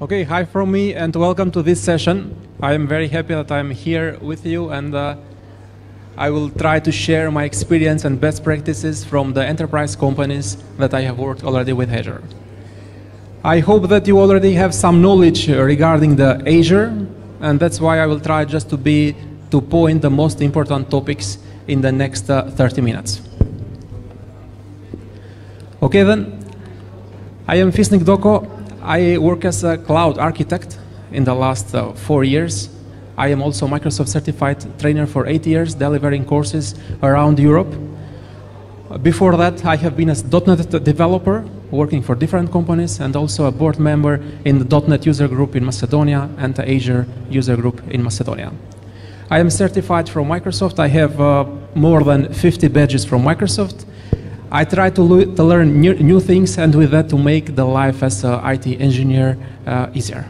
Okay, hi from me and welcome to this session. I am very happy that I'm here with you and uh, I will try to share my experience and best practices from the enterprise companies that I have worked already with Azure. I hope that you already have some knowledge regarding the Azure and that's why I will try just to be to point the most important topics in the next uh, 30 minutes. Okay then, I am Fisnik Doko. I work as a cloud architect in the last uh, four years. I am also Microsoft certified trainer for eight years, delivering courses around Europe. Before that, I have been a .NET developer, working for different companies, and also a board member in the .NET user group in Macedonia and the Azure user group in Macedonia. I am certified from Microsoft. I have uh, more than 50 badges from Microsoft. I try to, to learn new, new, things and with that to make the life as an IT engineer uh, easier.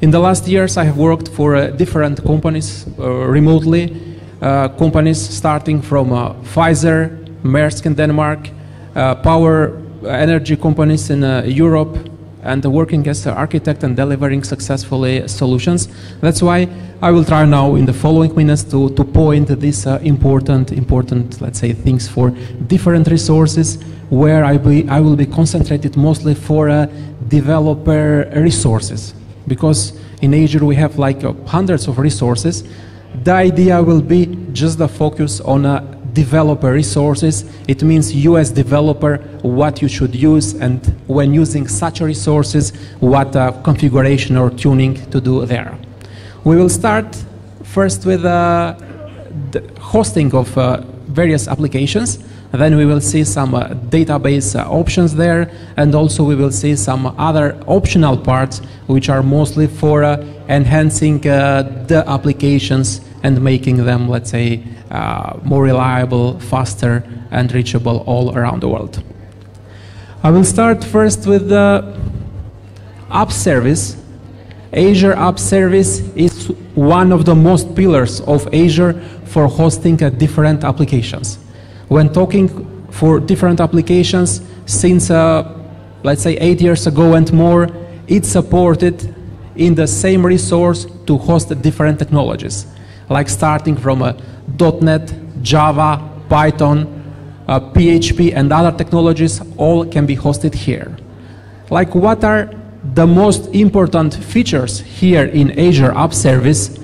In the last years, I have worked for uh, different companies uh, remotely, uh, companies starting from uh, Pfizer, Maersk in Denmark, power energy companies in Europe, and working as an architect and delivering successfully solutions. That's why I will try now in the following minutes to, to point these uh, important, important, let's say, things for different resources where I, be, I will be concentrated mostly for uh, developer resources. Because in Azure we have like uh, hundreds of resources. The idea will be just the focus on uh, developer resources. It means you as developer, what you should use, and when using such resources, what uh, configuration or tuning to do there. We will start first with uh, the hosting of uh, various applications. Then we will see some uh, database uh, options there, and also we will see some other optional parts which are mostly for uh, enhancing the applications and making them, let's say, more reliable, faster, and reachable all around the world. I will start first with the app service. Azure App Service is one of the most pillars of Azure for hosting different applications. When talking for different applications, since uh, let's say eight years ago and more, it's supported in the same resource to host different technologies, like starting from a .NET, Java, Python, uh, PHP, and other technologies, all can be hosted here. Like what are the most important features here in Azure App Service?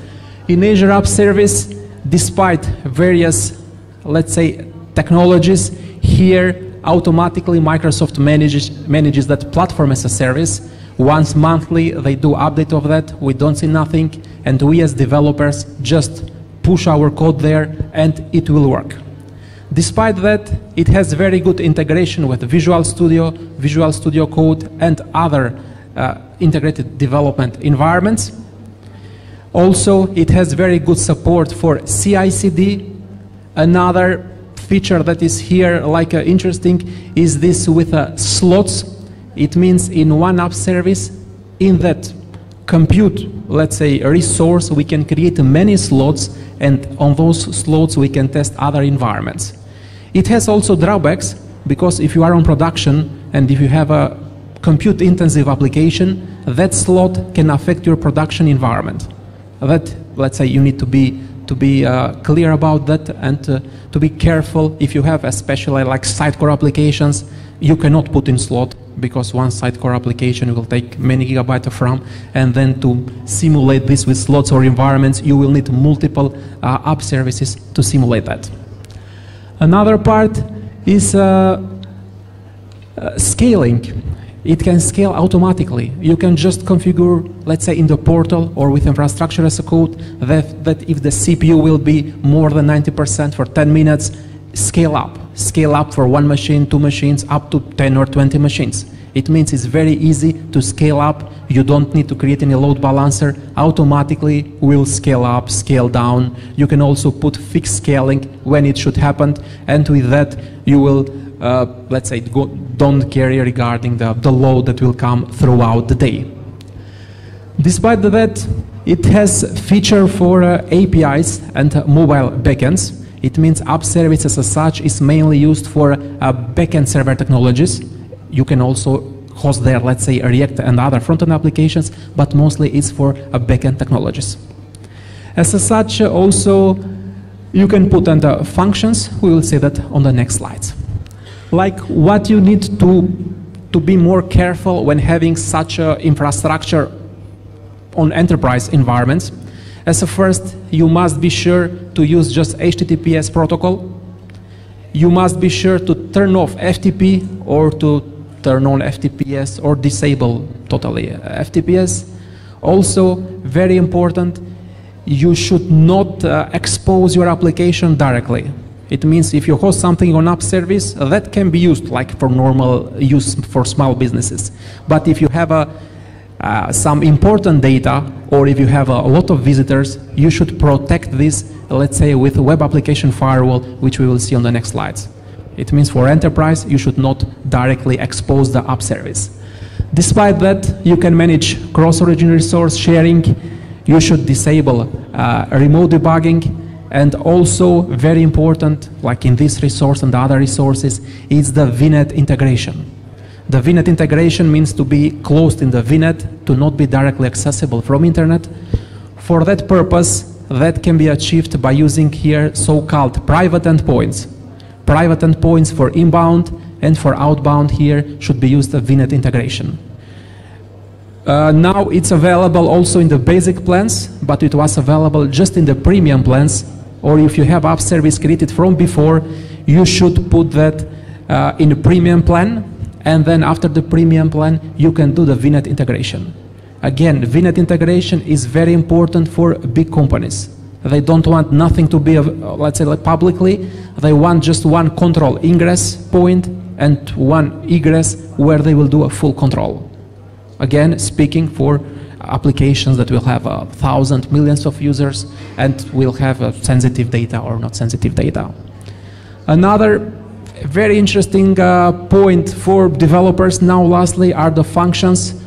In Azure App Service, despite various, let's say, technologies, here automatically Microsoft manages, manages that platform as a service. Once monthly, they do update of that. We don't see nothing, and we as developers just push our code there and it will work. Despite that, it has very good integration with Visual Studio, Visual Studio Code, and other uh, integrated development environments. Also, it has very good support for CI/CD. Another feature that is here, like uh, interesting, is this with uh, slots. It means in one app service, in that compute, let's say, resource, we can create many slots and on those slots we can test other environments. It has also drawbacks because if you are on production and if you have a compute intensive application, that slot can affect your production environment. That, let's say, you need to be to be uh, clear about that and uh, to be careful if you have especially like Sitecore applications you cannot put in slot because one Sitecore application will take many gigabytes of RAM and then to simulate this with slots or environments you will need multiple uh, app services to simulate that. Another part is uh, uh, scaling. It can scale automatically. You can just configure, let's say in the portal or with infrastructure as a code, that, that if the CPU will be more than 90% for 10 minutes, scale up scale up for one machine, two machines, up to 10 or 20 machines. It means it's very easy to scale up. You don't need to create any load balancer. Automatically will scale up, scale down. You can also put fixed scaling when it should happen. And with that, you will, let's say, don't carry regarding the, the load that will come throughout the day. Despite that, it has feature for uh, APIs and uh, mobile backends. It means app services as such is mainly used for uh, backend server technologies. You can also host there, let's say React and other front-end applications, but mostly it's for back-end technologies. As such, also you can put under functions. We will see that on the next slides. Like what you need to to be more careful when having such a infrastructure on enterprise environments. As a first, you must be sure to use just HTTPS protocol. You must be sure to turn off FTP or to turn on FTPS or disable totally FTPS. Also, very important, you should not uh, expose your application directly. It means if you host something on app service, that can be used like for normal use for small businesses. But if you have a, uh, some important data or if you have a lot of visitors, you should protect this, let's say, with web application firewall, which we will see on the next slides. It means for enterprise, you should not directly expose the app service. Despite that, you can manage cross-origin resource sharing, you should disable uh, remote debugging and also very important like in this resource and other resources is the vnet integration. The vnet integration means to be closed in the vnet to not be directly accessible from internet. For that purpose that can be achieved by using here so-called private endpoints. Private endpoints for inbound and for outbound here should be used the vnet integration. Uh, now it's available also in the basic plans, but it was available just in the premium plans. Or if you have app service created from before, you should put that uh, in a premium plan. And then after the premium plan, you can do the VNet integration. Again, VNet integration is very important for big companies. They don't want nothing to be, uh, let's say, like publicly. They want just one control ingress point and one egress where they will do a full control. Again, speaking for applications that will have a thousand millions of users and will have uh, sensitive data or not sensitive data. Another very interesting uh, point for developers now lastly are the functions,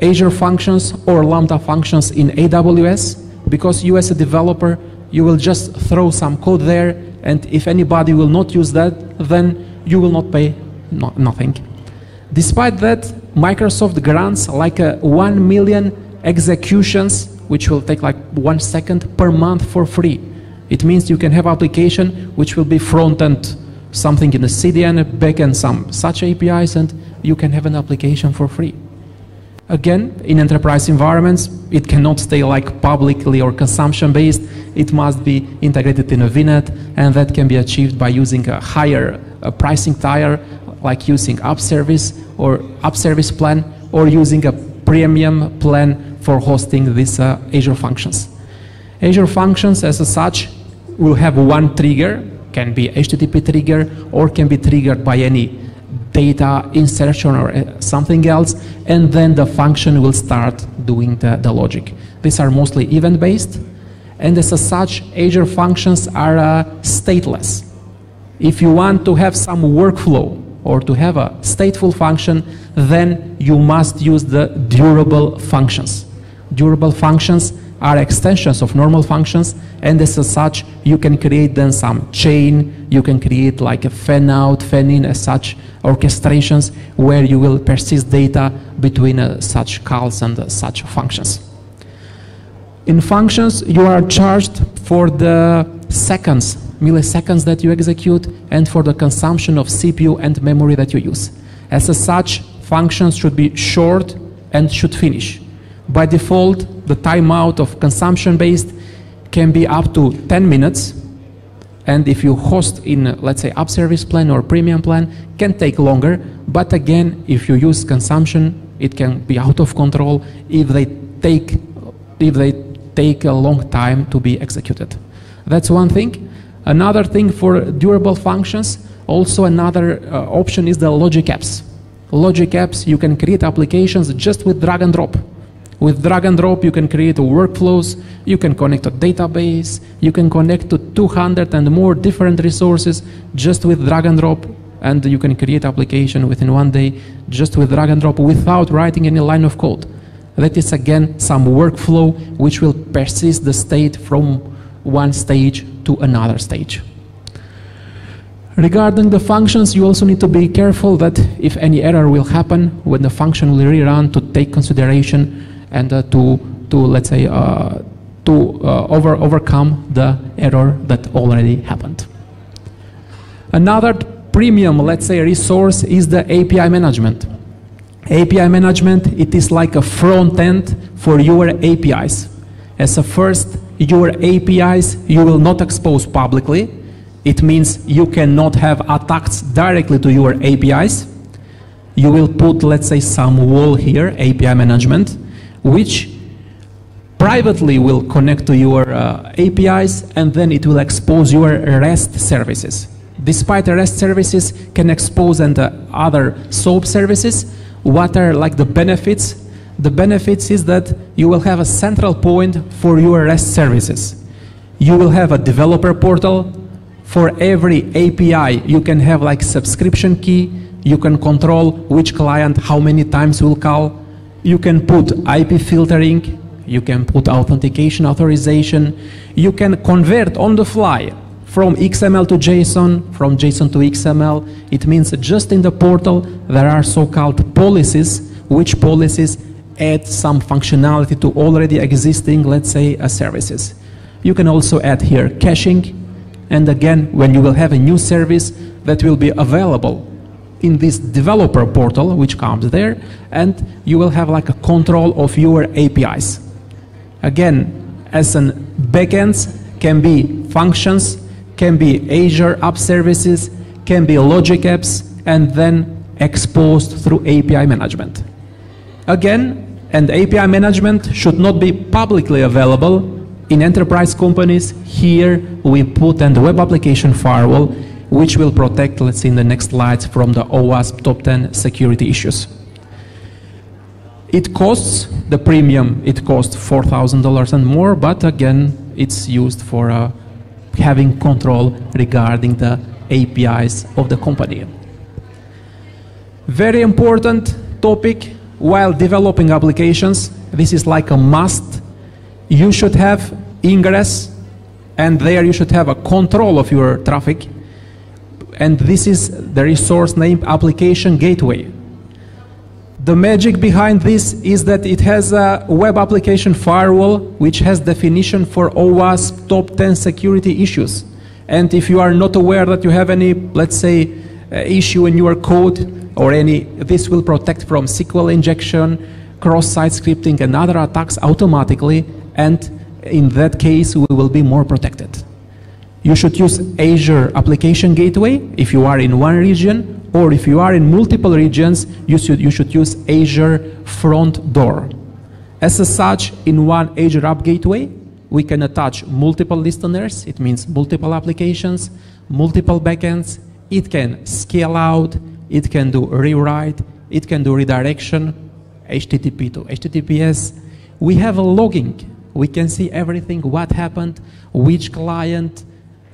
Azure functions or Lambda functions in AWS because you as a developer you will just throw some code there and if anybody will not use that then you will not pay no nothing. Despite that, Microsoft grants like a 1 million executions, which will take like one second per month for free. It means you can have application which will be front-end something in the CDN, backend some such APIs, and you can have an application for free. Again, in enterprise environments, it cannot stay like publicly or consumption-based. It must be integrated in a VNet, and that can be achieved by using a higher uh, pricing tier like using app service or app service plan or using a premium plan for hosting these uh, Azure functions. Azure functions as such will have one trigger, can be HTTP trigger or can be triggered by any data insertion or uh, something else, and then the function will start doing the, the logic. These are mostly event-based, and as such, Azure functions are uh, stateless. If you want to have some workflow or to have a stateful function, then you must use the durable functions. Durable functions are extensions of normal functions, and as such, you can create then some chain, you can create like a fan out, fan in, as such orchestrations where you will persist data between uh, such calls and uh, such functions. In functions, you are charged for the seconds milliseconds that you execute and for the consumption of CPU and memory that you use. As such, functions should be short and should finish. By default, the timeout of consumption-based can be up to 10 minutes, and if you host in, let's say, app service plan or premium plan, can take longer, but again, if you use consumption, it can be out of control if they take, if they take a long time to be executed. That's one thing. Another thing for durable functions, also another uh, option is the logic apps. Logic apps, you can create applications just with drag and drop. With drag and drop, you can create workflows, you can connect a database, you can connect to 200 and more different resources just with drag and drop, and you can create application within one day just with drag and drop without writing any line of code. That is again some workflow which will persist the state from one stage to another stage. Regarding the functions, you also need to be careful that if any error will happen when the function will rerun to take consideration and uh, to, to, let's say, uh, to uh, over, overcome the error that already happened. Another premium, let's say, resource is the API management. API management, it is like a front end for your APIs. As a first, your APIs you will not expose publicly. It means you cannot have attacks directly to your APIs. You will put, let's say, some wall here, API management, which privately will connect to your uh, APIs and then it will expose your REST services. Despite REST services can expose and uh, other SOAP services, what are like the benefits? The benefits is that you will have a central point for your REST services. You will have a developer portal. For every API, you can have like subscription key. You can control which client, how many times will call. You can put IP filtering. You can put authentication authorization. You can convert on the fly from XML to JSON, from JSON to XML. It means just in the portal there are so-called policies, which policies add some functionality to already existing, let's say, uh, services. You can also add here caching, and again, when you will have a new service that will be available in this developer portal, which comes there, and you will have like a control of your APIs. Again, as an backends can be functions, can be Azure App Services, can be Logic Apps, and then exposed through API management. Again, and API management should not be publicly available. In enterprise companies, here we put the web application firewall, which will protect, let's see in the next slides, from the OWASP top 10 security issues. It costs the premium, it costs $4,000 and more, but again, it's used for uh, having control regarding the APIs of the company. Very important topic while developing applications. This is like a must. You should have ingress and there you should have a control of your traffic. And this is the resource named application gateway. The magic behind this is that it has a web application firewall which has definition for OWASP top 10 security issues. And if you are not aware that you have any, let's say, uh, issue in your code or any, this will protect from SQL injection, cross-site scripting and other attacks automatically. And in that case, we will be more protected. You should use Azure Application Gateway if you are in one region or if you are in multiple regions, you should, you should use Azure Front Door. As such, in one Azure App Gateway, we can attach multiple listeners, it means multiple applications, multiple backends, it can scale out, it can do rewrite, it can do redirection, HTTP to HTTPS. We have a logging. We can see everything, what happened, which client,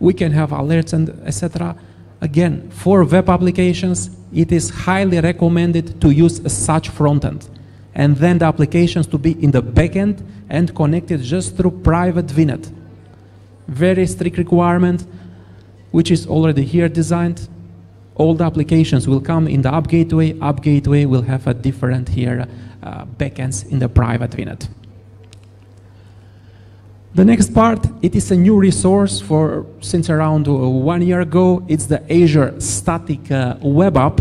we can have alerts and etc. Again, for web applications, it is highly recommended to use such frontend. And then the applications to be in the backend and connected just through private VNet. Very strict requirement, which is already here designed. All the applications will come in the app gateway. App gateway will have a different here uh, backends in the private VNet. The next part, it is a new resource for since around uh, one year ago. It's the Azure Static uh, Web App.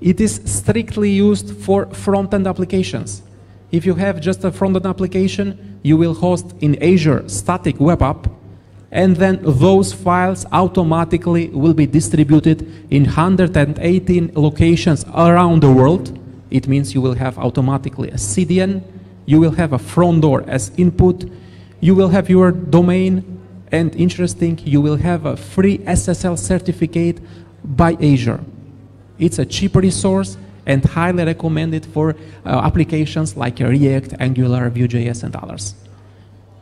It is strictly used for front-end applications. If you have just a front-end application, you will host in Azure Static Web App, and then those files automatically will be distributed in 118 locations around the world. It means you will have automatically a CDN, you will have a front door as input, you will have your domain and interesting, you will have a free SSL certificate by Azure. It's a cheap resource and highly recommended for uh, applications like React, Angular, Vue.js, and others.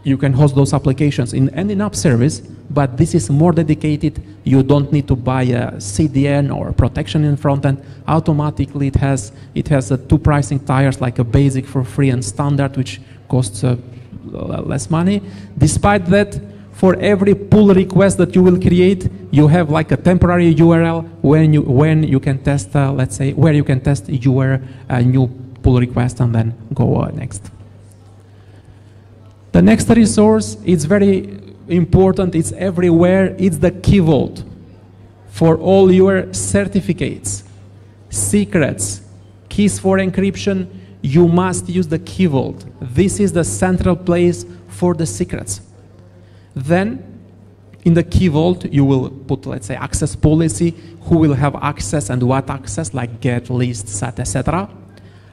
You can host those applications in any app service, but this is more dedicated. You don't need to buy a CDN or protection in front end. Automatically, it has it has uh, two pricing tiers, like a basic for free and standard, which costs uh, less money. Despite that, for every pull request that you will create, you have like a temporary URL when you when you can test, uh, let's say, where you can test your uh, new pull request and then go uh, next. The next resource is very important. It's everywhere. It's the Key Vault for all your certificates, secrets, keys for encryption. You must use the Key Vault. This is the central place for the secrets. Then in the key vault, you will put, let's say, access policy, who will have access and what access, like get, list, set, etc.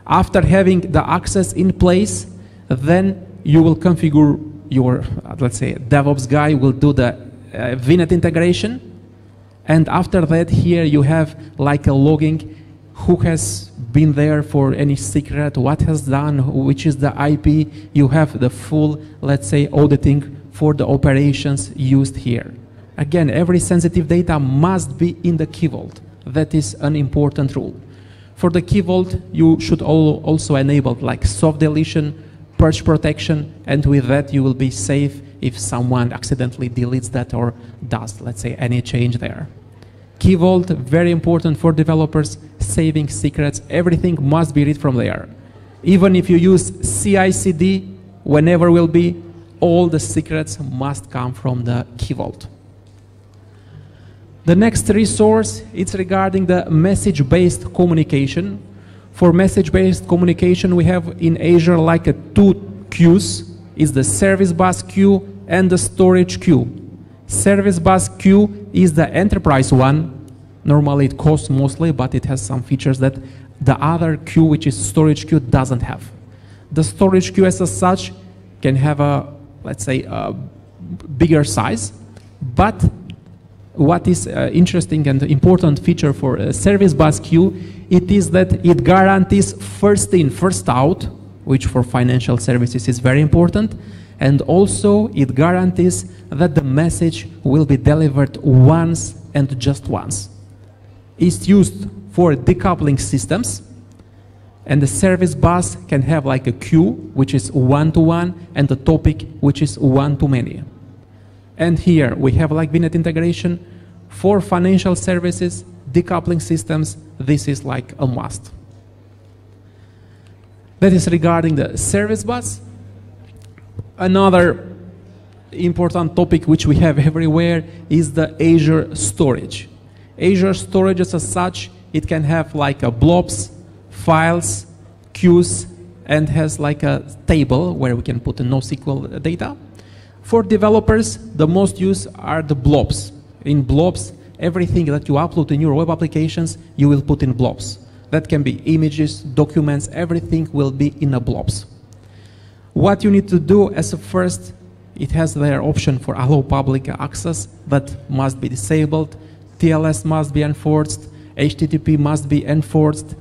After having the access in place, then you will configure your, uh, let's say, DevOps guy will do the uh, VNet integration. And after that, here you have like a logging who has been there for any secret, what has done, which is the IP. You have the full, let's say, auditing for the operations used here. Again, every sensitive data must be in the key vault. That is an important rule. For the key vault, you should also enable like soft deletion, purge protection, and with that you will be safe if someone accidentally deletes that or does, let's say, any change there. Key Vault, very important for developers, saving secrets, everything must be read from there. Even if you use CI/CD, whenever will be, all the secrets must come from the Key Vault. The next resource is regarding the message-based communication. For message-based communication, we have in Azure like a two queues. Is the service bus queue and the storage queue. Service bus queue is the enterprise one. Normally it costs mostly, but it has some features that the other queue, which is storage queue, doesn't have. The storage queue as such can have a let's say, a bigger size. But what is uh, interesting and important feature for a service bus queue, it is that it guarantees first in, first out, which for financial services is very important. And also it guarantees that the message will be delivered once and just once. It's used for decoupling systems, and the service bus can have like a queue, which is one-to-one, -one, and a topic, which is one-to-many. And here we have like VNet integration for financial services, decoupling systems. This is like a must. That is regarding the service bus. Another important topic which we have everywhere is the Azure storage. Azure storage as such, it can have like a blobs, files, queues, and has like a table where we can put the NoSQL data. For developers, the most used are the blobs. In blobs, everything that you upload in your web applications, you will put in blobs. That can be images, documents, everything will be in a blobs. What you need to do as a first, it has their option for allow public access that must be disabled, TLS must be enforced, HTTP must be enforced,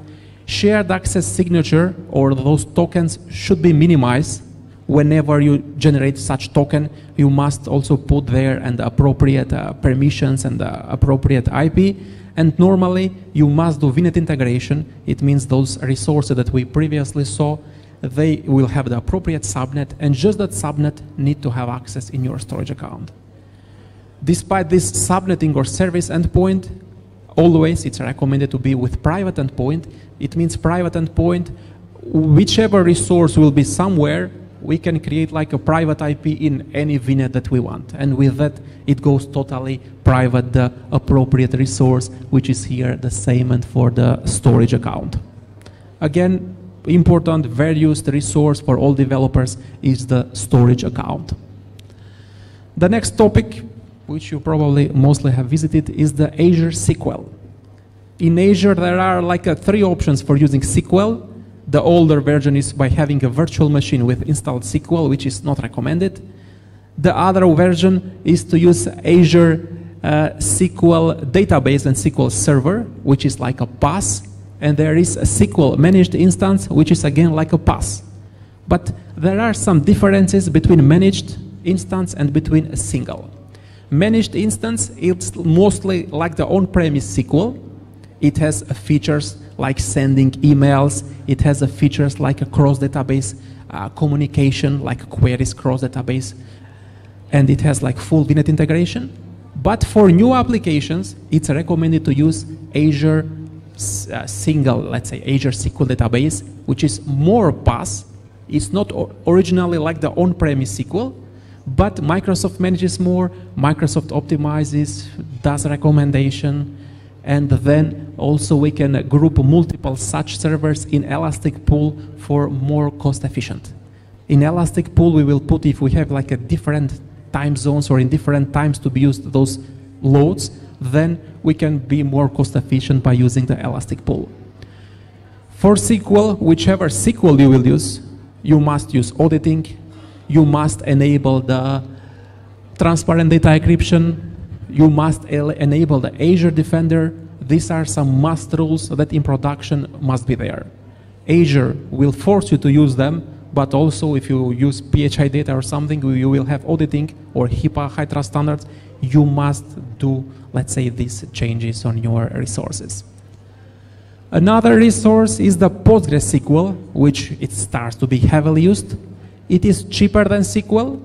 shared access signature or those tokens should be minimized whenever you generate such token you must also put there and appropriate uh, permissions and the appropriate IP and normally you must do VNet integration. It means those resources that we previously saw they will have the appropriate subnet and just that subnet need to have access in your storage account. Despite this subnetting or service endpoint always it's recommended to be with private endpoint. It means private endpoint, whichever resource will be somewhere, we can create like a private IP in any VNet that we want. And with that, it goes totally private, the appropriate resource, which is here the same and for the storage account. Again, important, very used resource for all developers is the storage account. The next topic which you probably mostly have visited, is the Azure SQL. In Azure, there are like uh, three options for using SQL. The older version is by having a virtual machine with installed SQL, which is not recommended. The other version is to use Azure uh, SQL database and SQL server, which is like a PaaS. And there is a SQL managed instance, which is again like a PaaS. But there are some differences between managed instance and between a single. Managed instance, it's mostly like the on-premise SQL. It has features like sending emails. It has features like a cross-database uh, communication, like queries cross-database. and it has like full VNet integration. But for new applications, it's recommended to use Azure uh, single, let's say Azure SQL database, which is more PaaS. It's not originally like the on-premise SQL, but Microsoft manages more, Microsoft optimizes, does recommendation, and then also we can group multiple such servers in Elastic Pool for more cost efficient. In Elastic Pool, we will put, if we have like a different time zones or in different times to be used those loads, then we can be more cost efficient by using the Elastic Pool. For SQL, whichever SQL you will use, you must use auditing, you must enable the transparent data encryption, you must enable the Azure Defender. These are some must rules that in production must be there. Azure will force you to use them, but also if you use PHI data or something, you will have auditing or HIPAA HITRUST standards. You must do, let's say, these changes on your resources. Another resource is the PostgreSQL, which it starts to be heavily used. It is cheaper than SQL,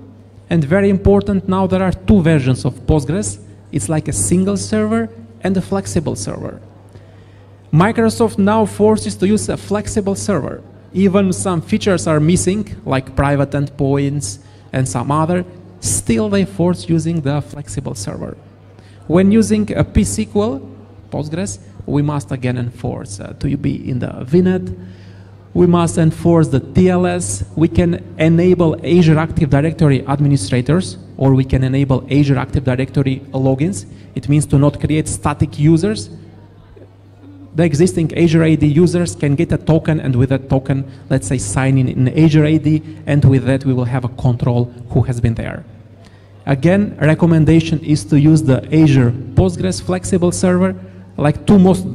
and very important now there are two versions of Postgres. It's like a single server and a flexible server. Microsoft now forces to use a flexible server. Even some features are missing, like private endpoints and some other, still they force using the flexible server. When using a pSQL, Postgres, we must again enforce uh, to be in the VNet. We must enforce the TLS. We can enable Azure Active Directory administrators or we can enable Azure Active Directory logins. It means to not create static users. The existing Azure AD users can get a token and with that token, let's say sign in in Azure AD and with that we will have a control who has been there. Again, recommendation is to use the Azure Postgres flexible server. Like two most,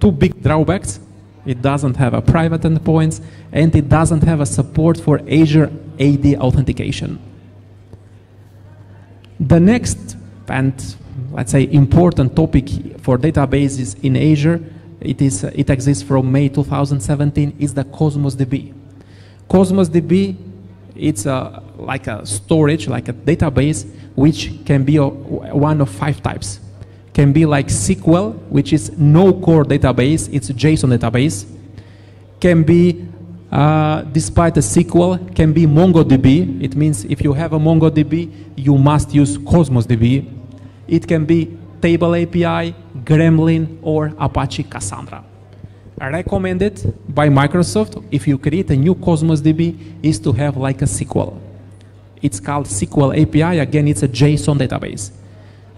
two big drawbacks. It doesn't have a private endpoints and it doesn't have a support for Azure AD authentication. The next and let's say important topic for databases in Azure, it, is, it exists from May 2017, is the Cosmos DB. Cosmos DB, it's a, like a storage, like a database, which can be a, one of five types. Can be like SQL, which is no core database, it's JSON database. Can be uh, despite a SQL, can be MongoDB. It means if you have a MongoDB, you must use Cosmos DB. It can be Table API, Gremlin, or Apache Cassandra. Recommended by Microsoft if you create a new Cosmos DB is to have like a SQL. It's called SQL API. Again, it's a JSON database.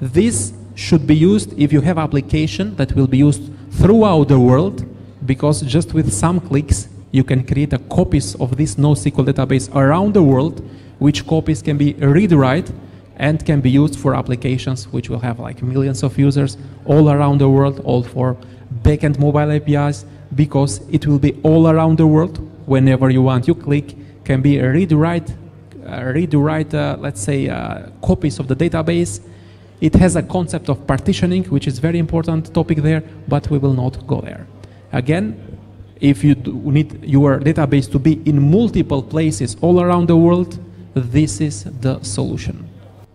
This should be used if you have application that will be used throughout the world because just with some clicks you can create a copies of this NoSQL database around the world, which copies can be read-write and can be used for applications which will have like millions of users all around the world, all for backend mobile APIs, because it will be all around the world whenever you want. You click, can be read-write, uh, read-write, uh, let's say, uh, copies of the database. It has a concept of partitioning, which is very important topic there, but we will not go there. Again, if you need your database to be in multiple places all around the world, this is the solution.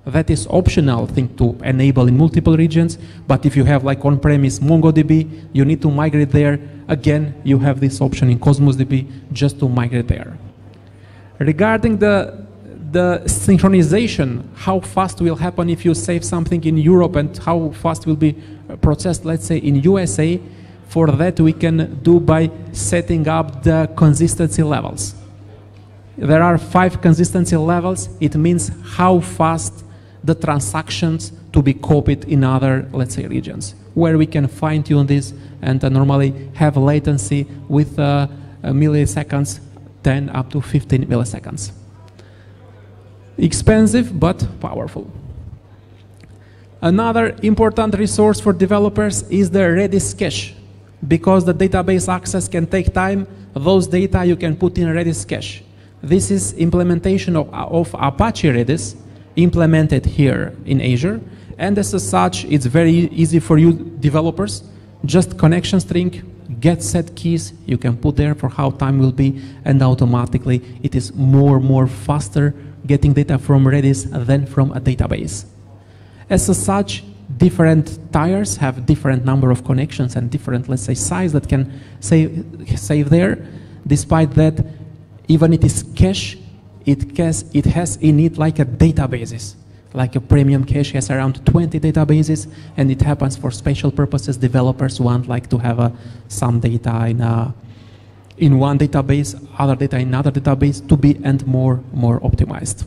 That is optional thing to enable in multiple regions, but if you have like on-premise MongoDB, you need to migrate there. Again, you have this option in Cosmos DB just to migrate there. Regarding the the synchronization, how fast will happen if you save something in Europe and how fast will be processed, let's say, in USA, for that, we can do by setting up the consistency levels. There are five consistency levels. It means how fast the transactions to be copied in other, let's say, regions, where we can fine tune this and uh, normally have latency with uh, milliseconds, 10 up to 15 milliseconds. Expensive, but powerful. Another important resource for developers is the Redis cache because the database access can take time, those data you can put in Redis cache. This is implementation of, of Apache Redis implemented here in Azure. And as such, it's very easy for you developers. Just connection string, get set keys, you can put there for how time will be, and automatically it is more more faster getting data from Redis than from a database. As such, different tires have different number of connections and different, let's say, size that can save, save there. Despite that, even it is cache, it has, it has in it like a databases. Like a premium cache has around 20 databases, and it happens for special purposes. Developers want like to have uh, some data in a, in one database, other data in another database to be and more more optimized.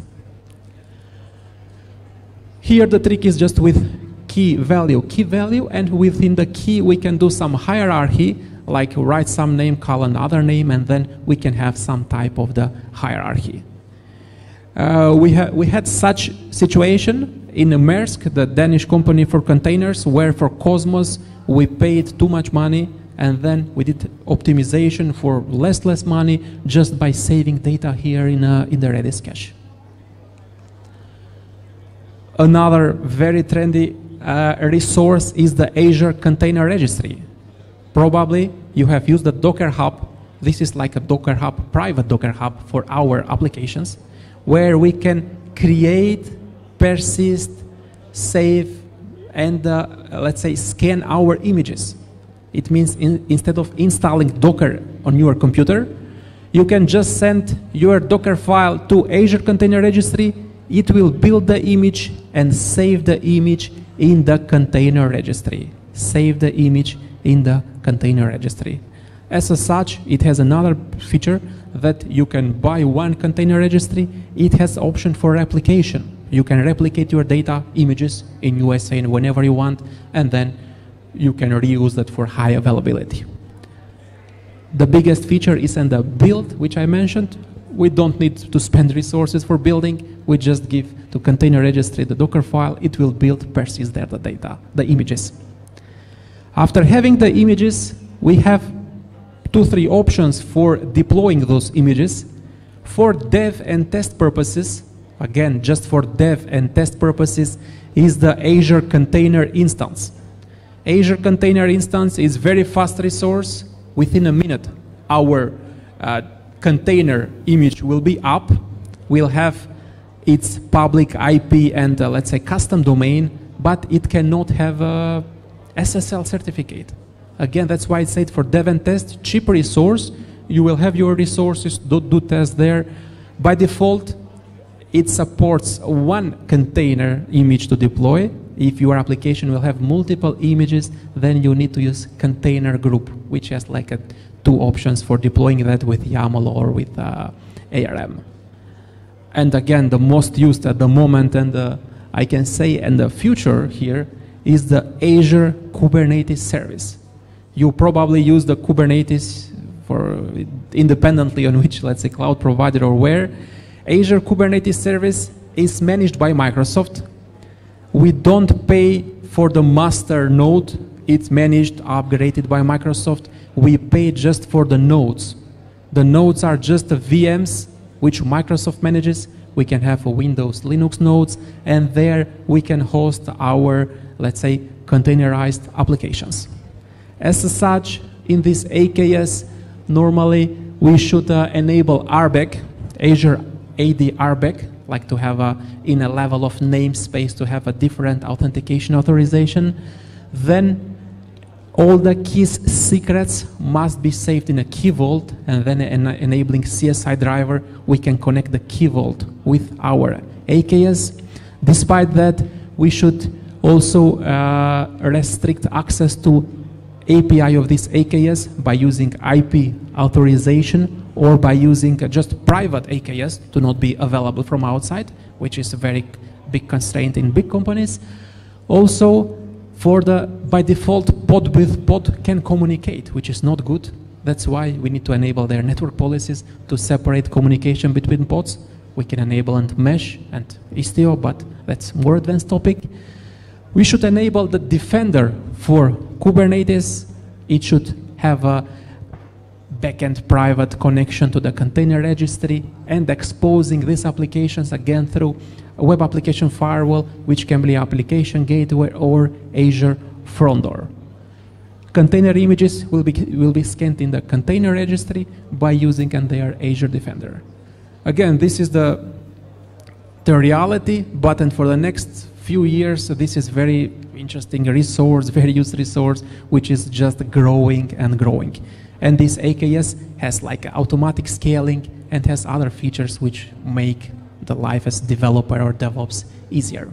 Here the trick is just with key value, key value, and within the key we can do some hierarchy, like write some name, call another name, and then we can have some type of the hierarchy. Uh, we, ha we had such situation in Maersk, the Danish company for containers, where for Cosmos we paid too much money and then we did optimization for less less money just by saving data here in, uh, in the Redis cache. Another very trendy uh, resource is the Azure Container Registry. Probably you have used the Docker Hub. This is like a Docker Hub, private Docker Hub for our applications, where we can create, persist, save, and uh, let's say scan our images. It means in, instead of installing Docker on your computer, you can just send your Docker file to Azure Container Registry. It will build the image and save the image in the container registry. Save the image in the container registry. As such, it has another feature that you can buy one container registry. It has option for replication. You can replicate your data images in USA whenever you want, and then you can reuse that for high availability. The biggest feature is in the build, which I mentioned. We don't need to spend resources for building. We just give to container registry the Docker file. It will build, persist there the data, the images. After having the images, we have two, three options for deploying those images. For dev and test purposes, again, just for dev and test purposes, is the Azure Container Instance. Azure Container Instance is very fast resource. Within a minute, our uh, container image will be up. We'll have its public IP and uh, let's say custom domain, but it cannot have a SSL certificate. Again, that's why I said for dev and test, cheap resource, you will have your resources, do, do tests there. By default, it supports one container image to deploy, if your application will have multiple images, then you need to use container group, which has like a, two options for deploying that with YAML or with uh, ARM. And again, the most used at the moment, and uh, I can say in the future here, is the Azure Kubernetes service. You probably use the Kubernetes for independently on which, let's say, cloud provider or where. Azure Kubernetes service is managed by Microsoft we don't pay for the master node. It's managed, upgraded by Microsoft. We pay just for the nodes. The nodes are just the VMs which Microsoft manages. We can have Windows, Linux nodes, and there we can host our, let's say, containerized applications. As such, in this AKS, normally we should uh, enable RBAC, Azure AD RBAC, like to have a, in a level of namespace to have a different authentication authorization, then all the keys secrets must be saved in a key vault and then en enabling CSI driver, we can connect the key vault with our AKS. Despite that, we should also uh, restrict access to API of this AKS by using IP authorization or by using just private AKS to not be available from outside, which is a very big constraint in big companies. Also, for the by default pod with pod can communicate, which is not good. That's why we need to enable their network policies to separate communication between pods. We can enable and mesh and Istio, but that's more advanced topic. We should enable the defender for Kubernetes. It should have a backend private connection to the container registry and exposing these applications again through a web application firewall, which can be application gateway or Azure front door. Container images will be, will be scanned in the container registry by using and their Azure Defender. Again, this is the the reality, but and for the next few years, this is very interesting resource, very used resource, which is just growing and growing. And this AKS has like automatic scaling and has other features which make the life as developer or DevOps easier.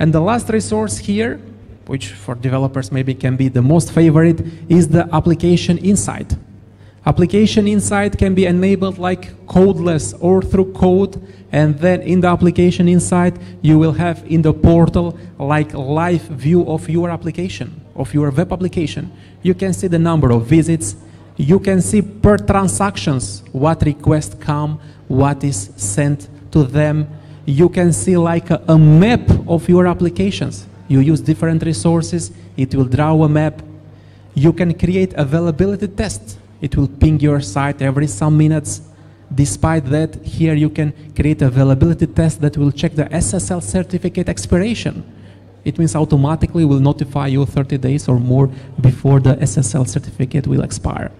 And the last resource here, which for developers maybe can be the most favorite, is the application insight. Application insight can be enabled like codeless or through code and then in the application insight you will have in the portal like live view of your application, of your web application. You can see the number of visits, you can see per transactions what requests come, what is sent to them. You can see like a, a map of your applications. You use different resources, it will draw a map. You can create availability tests it will ping your site every some minutes. Despite that, here you can create availability test that will check the SSL certificate expiration. It means automatically will notify you 30 days or more before the SSL certificate will expire.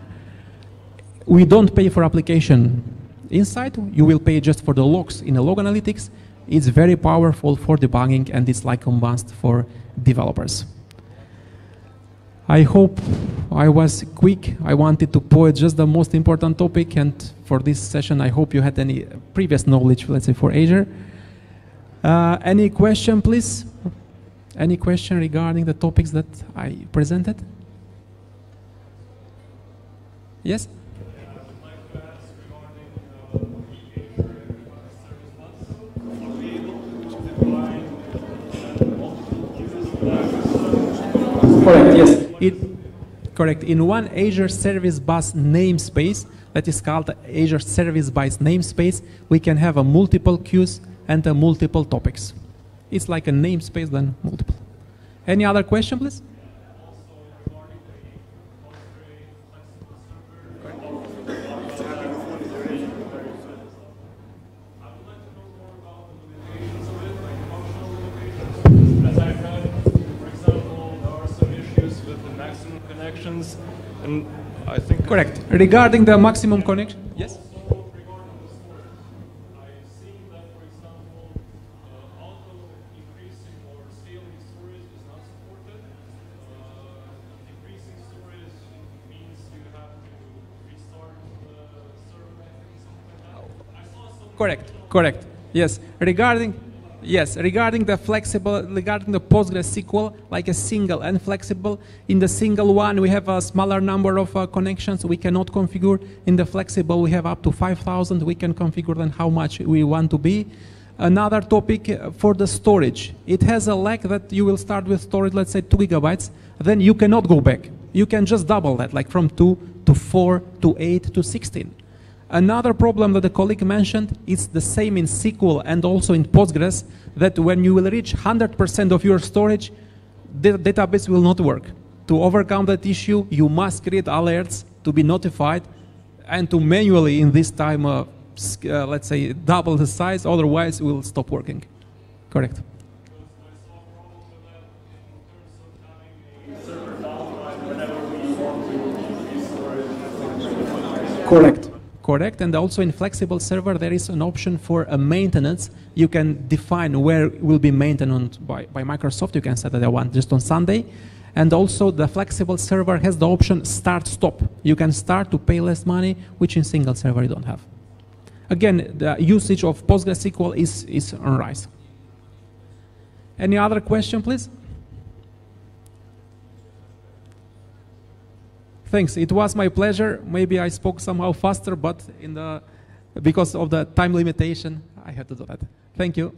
We don't pay for application insight. You will pay just for the logs in the log analytics. It's very powerful for debugging and it's like a must for developers. I hope I was quick. I wanted to point just the most important topic, and for this session, I hope you had any previous knowledge, let's say, for Azure. Uh, any question, please? Any question regarding the topics that I presented? Yes? Correct, yes. It, correct. In one Azure Service Bus namespace that is called Azure Service Bus namespace, we can have a multiple queues and a multiple topics. It's like a namespace then multiple. Any other question, please? And I think correct. Regarding the maximum connection, yes. Correct, correct. Yes, regarding Yes, regarding the flexible, regarding the PostgreSQL, like a single and flexible, in the single one we have a smaller number of uh, connections we cannot configure. In the flexible we have up to 5,000, we can configure then how much we want to be. Another topic uh, for the storage. It has a lag that you will start with storage, let's say two gigabytes, then you cannot go back. You can just double that, like from two to four to eight to 16. Another problem that the colleague mentioned is the same in SQL and also in Postgres, that when you will reach 100% of your storage, the database will not work. To overcome that issue, you must create alerts to be notified and to manually, in this time, uh, uh, let's say, double the size, otherwise it will stop working. Correct. Correct correct. And also in flexible server, there is an option for a maintenance. You can define where will be maintained by, by Microsoft. You can set that want just on Sunday. And also the flexible server has the option start stop. You can start to pay less money, which in single server you don't have. Again, the usage of PostgreSQL is, is on rise. Any other question, please? Thanks. It was my pleasure. Maybe I spoke somehow faster, but in the because of the time limitation, I had to do that. Thank you.